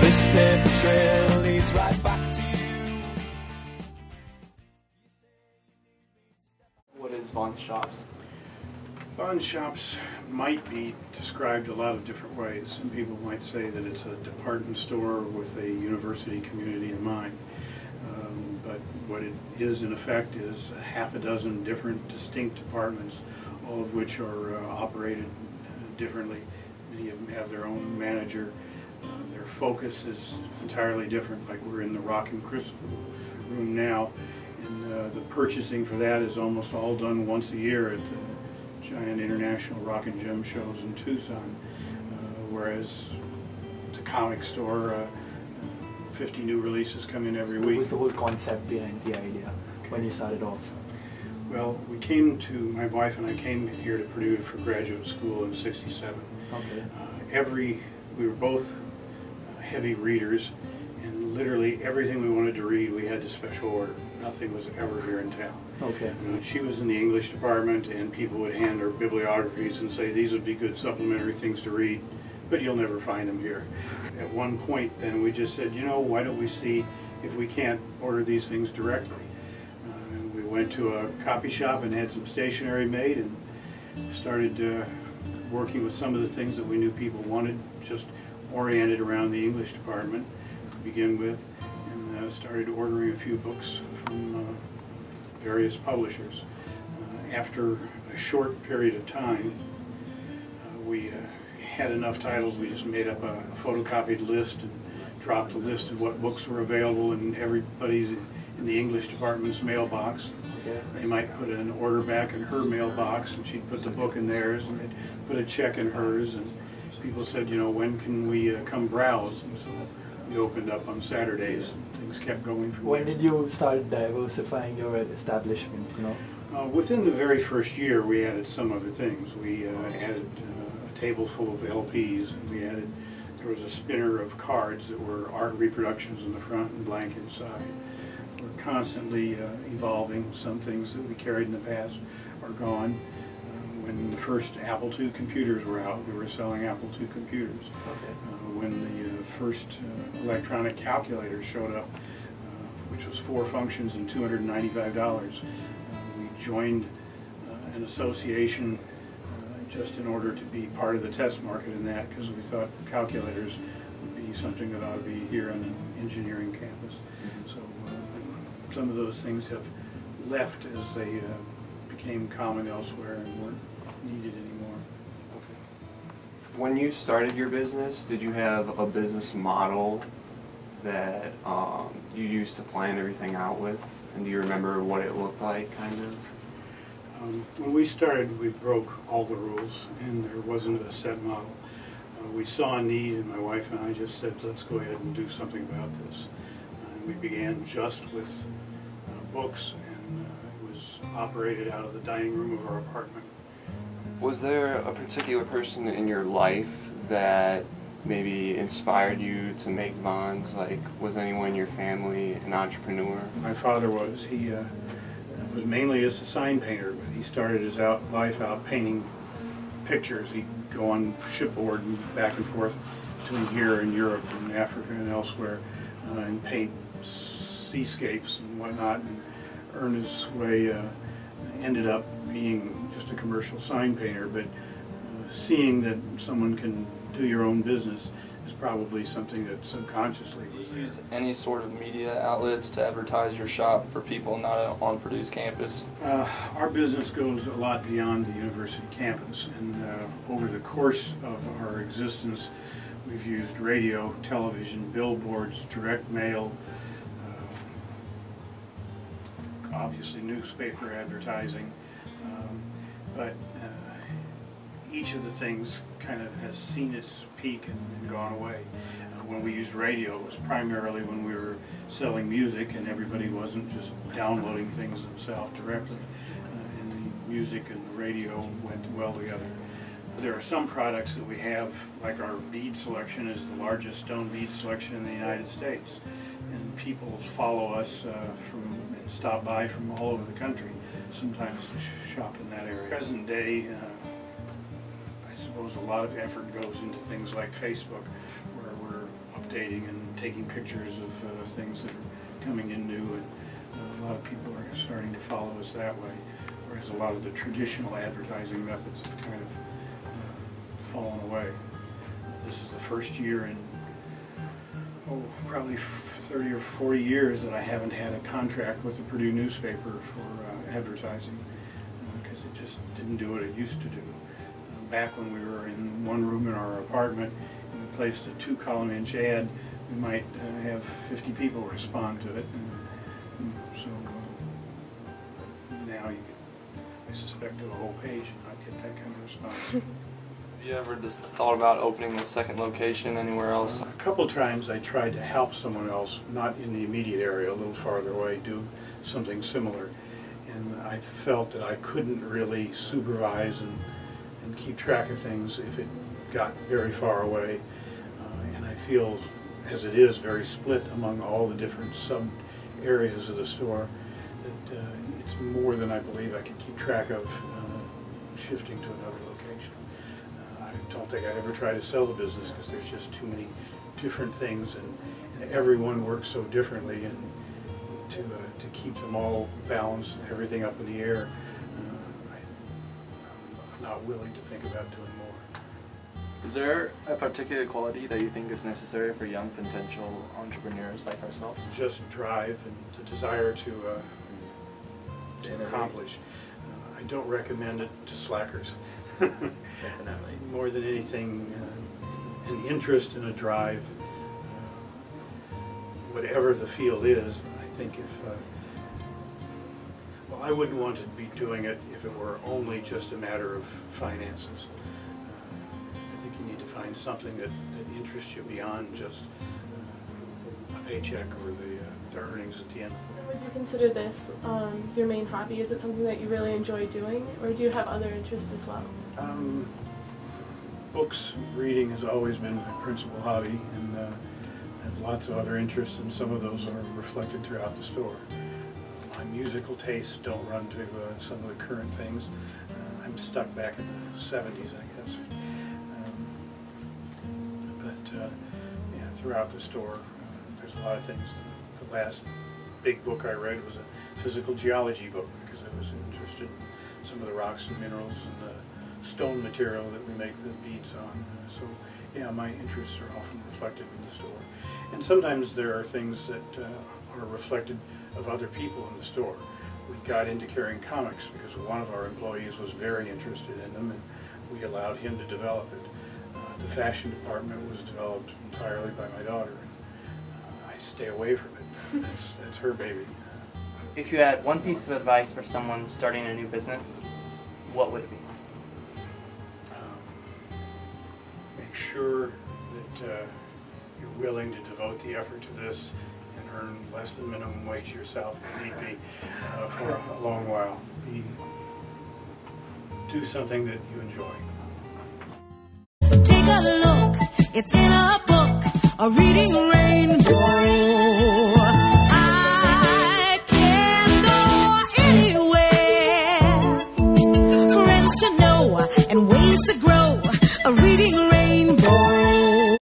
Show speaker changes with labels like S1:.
S1: This paper trail leads right back to you.
S2: What is Von Shops?
S3: Von's shops might be described a lot of different ways. Some people might say that it's a department store with a university community in mind. But what it is in effect is a half a dozen different distinct departments, all of which are uh, operated differently. Many of them have their own manager. Uh, Their focus is entirely different, like we're in the Rock and Crystal room now. And uh, the purchasing for that is almost all done once a year at the giant international rock and gem shows in Tucson. Uh, Whereas the comic store, uh, 50 new releases come in every
S2: What
S3: week.
S2: was the whole concept behind the idea when you started off?
S3: Well, we came to, my wife and I came here to Purdue for graduate school in 67.
S2: Okay.
S3: Uh, Every, we were both uh, heavy readers, and literally everything we wanted to read, we had to special order. Nothing was ever here in town.
S2: Okay.
S3: Uh, She was in the English department, and people would hand her bibliographies and say, these would be good supplementary things to read, but you'll never find them here. At one point, then, we just said, you know, why don't we see if we can't order these things directly? Uh, We went to a copy shop and had some stationery made, and started uh, working with some of the things that we knew people wanted, just oriented around the English department to begin with, and uh, started ordering a few books from uh, various publishers. Uh, After a short period of time, uh, we had enough titles, we just made up a photocopied list and dropped a list of what books were available in everybody's, in the English department's mailbox. They might put an order back in her mailbox, and she'd put the book in theirs, and they'd put a check in hers, and people said, you know, when can we uh, come browse? And so we opened up on Saturdays, and things kept going from
S2: When
S3: there.
S2: did you start diversifying your establishment? You know.
S3: Uh, Within the very first year, we added some other things. We uh, added table full of LPs, and we added, there was a spinner of cards that were art reproductions in the front and blank inside. We're constantly uh, evolving. Some things that we carried in the past are gone. Uh, When the first Apple II computers were out, we were selling Apple II computers.
S2: Okay.
S3: Uh, When the uh, first uh, electronic calculator showed up, uh, which was four functions and $295, uh, we joined uh, an association just in order to be part of the test market in that, because we thought calculators would be something that ought to be here on an engineering campus. So uh, some of those things have left as they uh, became common elsewhere and weren't needed anymore.
S4: When you started your business, did you have a business model that um, you used to plan everything out with? And do you remember what it looked like, kind of?
S3: Um, When we started, we broke all the rules, and there wasn't a set model. Uh, We saw a need, and my wife and I just said, let's go ahead and do something about this. Uh, We began just with uh, books, and uh, it was operated out of the dining room of our apartment.
S4: Was there a particular person in your life that maybe inspired you to make Von's? Like, was anyone in your family an entrepreneur?
S3: My father was, he uh, was mainly as a sign painter, he started his out life out painting pictures. He'd go on shipboard and back and forth between here and Europe and Africa and elsewhere uh, and paint seascapes and whatnot and earn his way, uh, ended up being just a commercial sign painter, but uh, seeing that someone can do your own business is probably something that subconsciously was
S5: you
S3: there.
S5: use any sort of media outlets to advertise your shop for people not on Purdue's campus?
S3: Uh, Our business goes a lot beyond the university campus, and uh, over the course of our existence, we've used radio, television, billboards, direct mail, uh, obviously newspaper advertising, um, but uh, each of the things kind of has seen its peak and and gone away. Uh, When we used radio, it was primarily when we were selling music and everybody wasn't just downloading things themselves directly. Uh, And the music and the radio went well together. There are some products that we have, like our bead selection is the largest stone bead selection in the United States. And people follow us uh, from stop by from all over the country, sometimes to sh- shop in that area. Present day, uh, suppose a lot of effort goes into things like Facebook, where we're updating and taking pictures of uh, things that are coming in new, and uh, a lot of people are starting to follow us that way, whereas a lot of the traditional advertising methods have kind of uh, fallen away. This is the first year in, oh, probably 30 or 40 years that I haven't had a contract with the Purdue newspaper for uh, advertising, because it just didn't do what it used to do. Back when we were in one room in our apartment, and we placed a two-column inch ad, we might uh, have 50 people respond to it. and- and So uh, now you could, I suspect, do a whole page and not get that kind of response.
S5: Have you ever just thought about opening a second location anywhere else?
S3: A couple times I tried to help someone else, not in the immediate area, a little farther away, do something similar. And I felt that I couldn't really supervise and, and keep track of things if it got very far away. Uh, And I feel, as it is, very split among all the different sub-areas of the store, that uh, it's more than I believe I could keep track of uh, shifting to another location. Uh, I don't think I'd ever try to sell the business because there's just too many different things and, and everyone works so differently and to, uh, to keep them all balanced, everything up in the air, not willing to think about doing more.
S6: Is there a particular quality that you think is necessary for young potential entrepreneurs like ourselves?
S3: Just drive and the desire to, uh, to accomplish. Uh, I don't recommend it to slackers.
S6: Definitely.
S3: More than anything, uh, an interest and a drive, uh, whatever the field is, I think if, uh, well, I wouldn't want to be doing it if it were only just a matter of finances. Uh, I think you need to find something that, that interests you beyond just uh, a paycheck or the, uh, the earnings at the end.
S7: Would you consider this um, your main hobby? Is it something that you really enjoy doing, or do you have other interests as well?
S3: Um, books, reading has always been my principal hobby, and uh, I have lots of other interests, and some of those are reflected throughout the store. My musical tastes don't run to uh, some of the current things. Uh, I'm stuck back in the 70s, I guess. Um, but uh, yeah, throughout the store, uh, there's a lot of things. The last big book I read was a physical geology book because I was interested in some of the rocks and minerals and the stone material that we make the beads on. So, yeah, my interests are often reflected in the store. And sometimes there are things that uh, are reflected of other people in the store. We got into carrying comics because one of our employees was very interested in them and we allowed him to develop it. Uh, The fashion department was developed entirely by my daughter. and uh, I stay away from it. That's, that's her baby.
S8: If you had one piece of advice for someone starting a new business, what would it be?
S3: um, make sure that uh, you're willing to devote the effort to this and earn less than minimum wage yourself if need be uh, for a long while. Be, do something that you enjoy.
S9: Take a look, it's in a book, a reading